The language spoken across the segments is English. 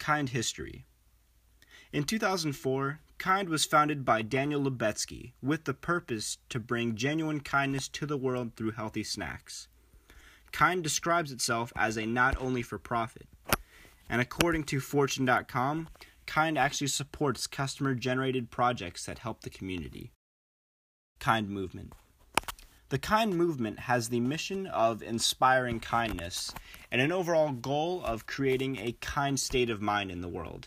Kind history. In 2004, Kind was founded by Daniel Lubetzky with the purpose to bring genuine kindness to the world through healthy snacks. Kind describes itself as a not only for profit. And according to Fortune.com, Kind actually supports customer generated projects that help the community. Kind Movement. The Kind Movement has the mission of inspiring kindness and an overall goal of creating a kind state of mind in the world.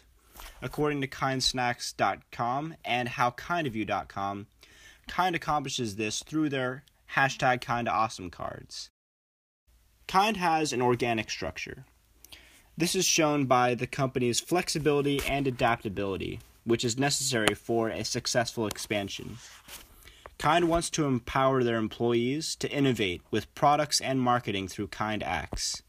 According to kindsnacks.com and howkindofyou.com, Kind accomplishes this through their hashtag kinda awesome cards. Kind has an organic structure. This is shown by the company's flexibility and adaptability, which is necessary for a successful expansion. Kind wants to empower their employees to innovate with products and marketing through Kind Acts.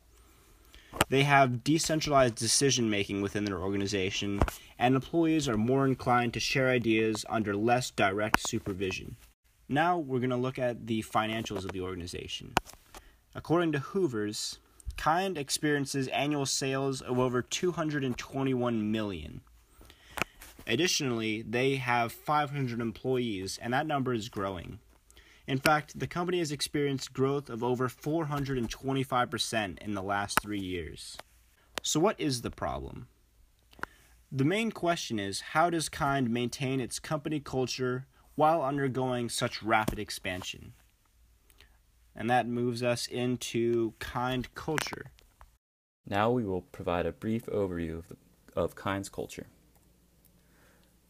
They have decentralized decision making within their organization, and employees are more inclined to share ideas under less direct supervision. Now we're going to look at the financials of the organization. According to Hoover's, Kind experiences annual sales of over 221 million. Additionally, they have 500 employees, and that number is growing. In fact, the company has experienced growth of over 425% in the last three years. So, what is the problem? The main question is how does Kind maintain its company culture while undergoing such rapid expansion? And that moves us into Kind culture. Now we will provide a brief overview of, the, of Kind's culture.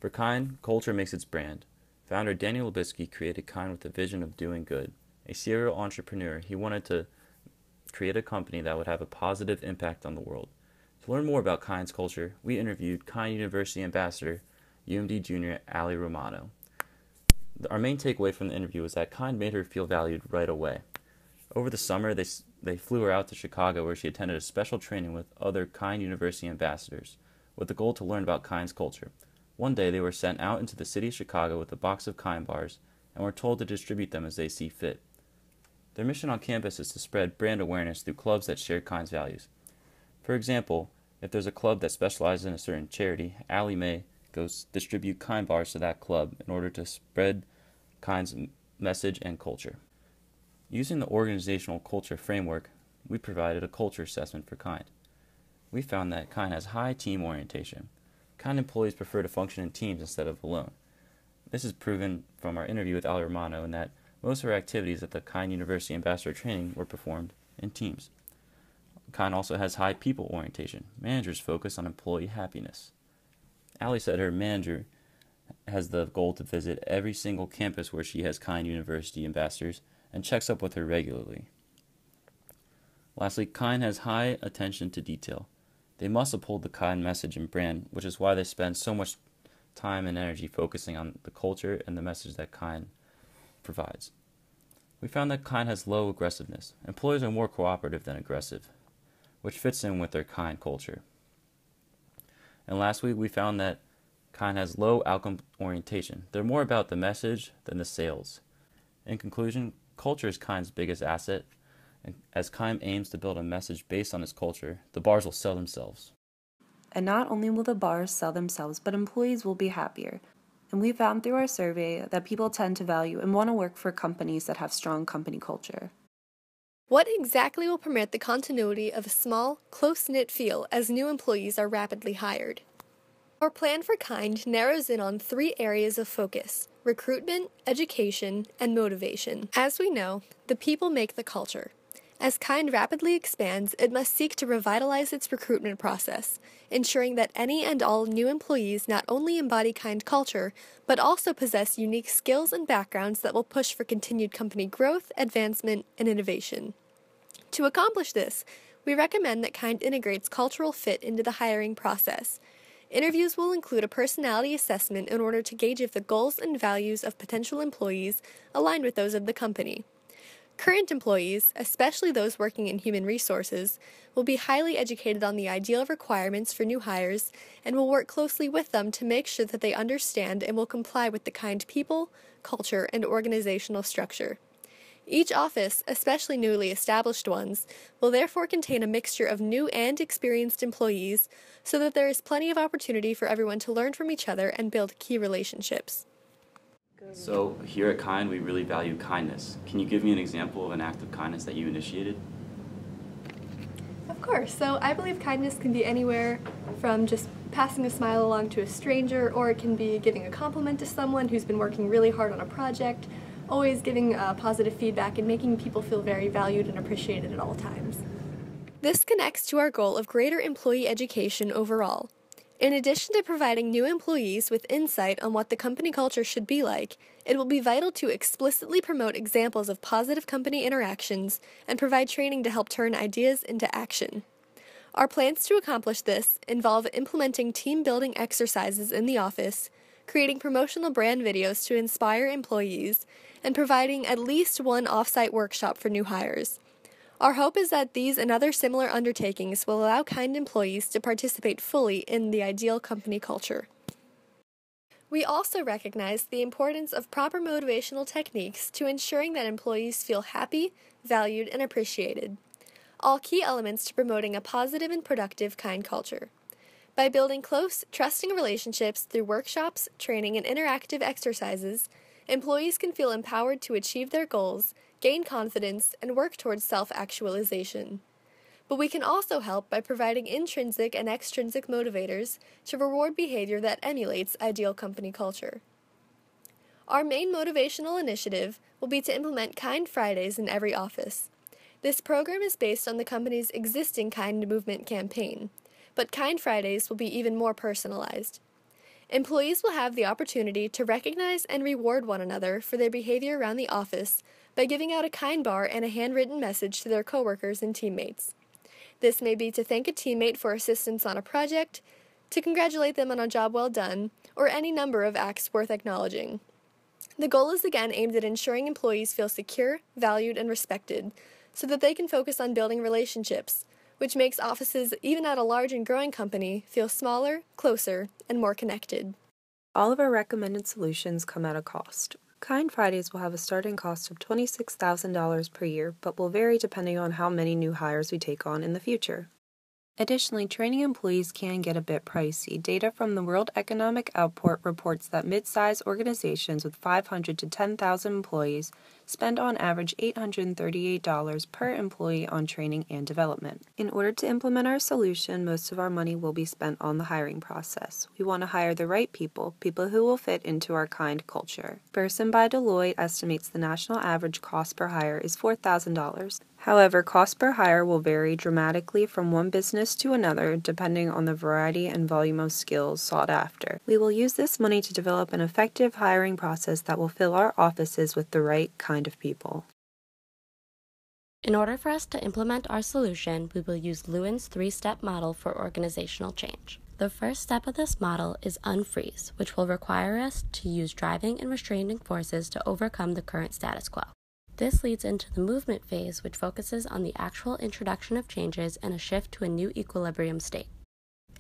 For Kind, culture makes its brand. Founder Daniel Lubetzky created Kind with the vision of doing good. A serial entrepreneur, he wanted to create a company that would have a positive impact on the world. To learn more about Kind's culture, we interviewed Kind University Ambassador, UMD Junior Ali Romano. Our main takeaway from the interview was that Kind made her feel valued right away. Over the summer, they, they flew her out to Chicago where she attended a special training with other Kind University ambassadors with the goal to learn about Kind's culture. One day they were sent out into the city of Chicago with a box of Kind bars and were told to distribute them as they see fit. Their mission on campus is to spread brand awareness through clubs that share Kind's values. For example, if there's a club that specializes in a certain charity, Allie may go distribute Kind bars to that club in order to spread Kind's message and culture. Using the organizational culture framework, we provided a culture assessment for Kind. We found that Kind has high team orientation. Kind employees prefer to function in teams instead of alone. This is proven from our interview with Ali Romano in that most of our activities at the Kind University Ambassador Training were performed in teams. Kind also has high people orientation. Managers focus on employee happiness. Ali said her manager has the goal to visit every single campus where she has Kind University ambassadors and checks up with her regularly. Lastly, Kind has high attention to detail. They must uphold the Kind message and brand, which is why they spend so much time and energy focusing on the culture and the message that Kind provides. We found that Kind has low aggressiveness. Employees are more cooperative than aggressive, which fits in with their Kind culture. And lastly, we found that Kind has low outcome orientation. They're more about the message than the sales. In conclusion, culture is Kind's biggest asset, as Kind aims to build a message based on his culture, the bars will sell themselves. And not only will the bars sell themselves, but employees will be happier. And we found through our survey that people tend to value and want to work for companies that have strong company culture. What exactly will permit the continuity of a small, close knit feel as new employees are rapidly hired? Our plan for Kind narrows in on three areas of focus recruitment, education, and motivation. As we know, the people make the culture. As Kind rapidly expands, it must seek to revitalize its recruitment process, ensuring that any and all new employees not only embody Kind culture, but also possess unique skills and backgrounds that will push for continued company growth, advancement, and innovation. To accomplish this, we recommend that Kind integrates cultural fit into the hiring process. Interviews will include a personality assessment in order to gauge if the goals and values of potential employees align with those of the company. Current employees, especially those working in human resources, will be highly educated on the ideal requirements for new hires and will work closely with them to make sure that they understand and will comply with the kind people, culture, and organizational structure. Each office, especially newly established ones, will therefore contain a mixture of new and experienced employees so that there is plenty of opportunity for everyone to learn from each other and build key relationships. So, here at Kind, we really value kindness. Can you give me an example of an act of kindness that you initiated? Of course. So, I believe kindness can be anywhere from just passing a smile along to a stranger, or it can be giving a compliment to someone who's been working really hard on a project, always giving uh, positive feedback and making people feel very valued and appreciated at all times. This connects to our goal of greater employee education overall. In addition to providing new employees with insight on what the company culture should be like, it will be vital to explicitly promote examples of positive company interactions and provide training to help turn ideas into action. Our plans to accomplish this involve implementing team building exercises in the office, creating promotional brand videos to inspire employees, and providing at least one offsite workshop for new hires. Our hope is that these and other similar undertakings will allow kind employees to participate fully in the ideal company culture. We also recognize the importance of proper motivational techniques to ensuring that employees feel happy, valued, and appreciated. All key elements to promoting a positive and productive kind culture. By building close, trusting relationships through workshops, training, and interactive exercises, employees can feel empowered to achieve their goals, gain confidence, and work towards self actualization. But we can also help by providing intrinsic and extrinsic motivators to reward behavior that emulates ideal company culture. Our main motivational initiative will be to implement Kind Fridays in every office. This program is based on the company's existing Kind Movement campaign but Kind Fridays will be even more personalized. Employees will have the opportunity to recognize and reward one another for their behavior around the office by giving out a kind bar and a handwritten message to their coworkers and teammates. This may be to thank a teammate for assistance on a project, to congratulate them on a job well done, or any number of acts worth acknowledging. The goal is again aimed at ensuring employees feel secure, valued, and respected so that they can focus on building relationships, which makes offices, even at a large and growing company, feel smaller, closer, and more connected. All of our recommended solutions come at a cost. Kind Fridays will have a starting cost of $26,000 per year, but will vary depending on how many new hires we take on in the future. Additionally, training employees can get a bit pricey. Data from the World Economic Output reports that mid-sized organizations with 500 to 10,000 employees spend on average $838 per employee on training and development. In order to implement our solution, most of our money will be spent on the hiring process. We want to hire the right people, people who will fit into our kind culture. Bersin by Deloitte estimates the national average cost per hire is $4,000. However, cost per hire will vary dramatically from one business to another depending on the variety and volume of skills sought after. We will use this money to develop an effective hiring process that will fill our offices with the right kind of people. In order for us to implement our solution, we will use Lewin's three step model for organizational change. The first step of this model is unfreeze, which will require us to use driving and restraining forces to overcome the current status quo. This leads into the movement phase, which focuses on the actual introduction of changes and a shift to a new equilibrium state.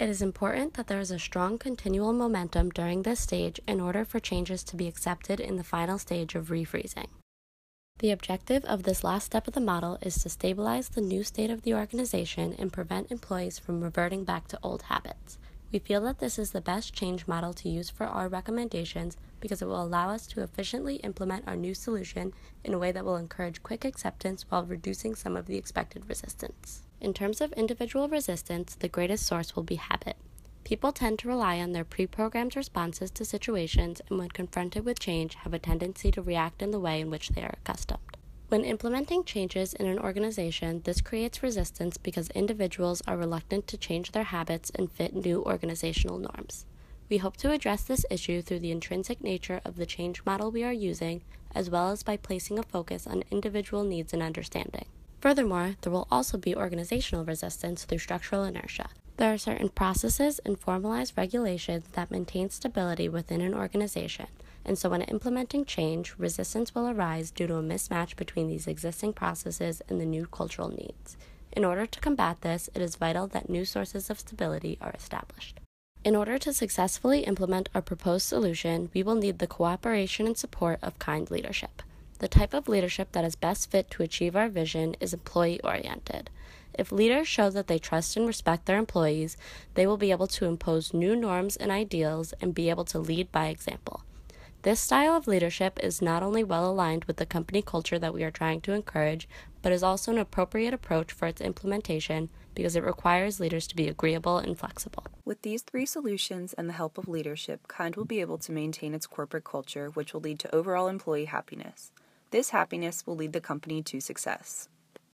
It is important that there is a strong continual momentum during this stage in order for changes to be accepted in the final stage of refreezing. The objective of this last step of the model is to stabilize the new state of the organization and prevent employees from reverting back to old habits. We feel that this is the best change model to use for our recommendations because it will allow us to efficiently implement our new solution in a way that will encourage quick acceptance while reducing some of the expected resistance. In terms of individual resistance, the greatest source will be habit. People tend to rely on their pre programmed responses to situations and, when confronted with change, have a tendency to react in the way in which they are accustomed. When implementing changes in an organization, this creates resistance because individuals are reluctant to change their habits and fit new organizational norms. We hope to address this issue through the intrinsic nature of the change model we are using, as well as by placing a focus on individual needs and understanding. Furthermore, there will also be organizational resistance through structural inertia. There are certain processes and formalized regulations that maintain stability within an organization, and so when implementing change, resistance will arise due to a mismatch between these existing processes and the new cultural needs. In order to combat this, it is vital that new sources of stability are established. In order to successfully implement our proposed solution, we will need the cooperation and support of kind leadership. The type of leadership that is best fit to achieve our vision is employee oriented. If leaders show that they trust and respect their employees, they will be able to impose new norms and ideals and be able to lead by example. This style of leadership is not only well aligned with the company culture that we are trying to encourage, but is also an appropriate approach for its implementation because it requires leaders to be agreeable and flexible. With these three solutions and the help of leadership, Kind will be able to maintain its corporate culture, which will lead to overall employee happiness. This happiness will lead the company to success.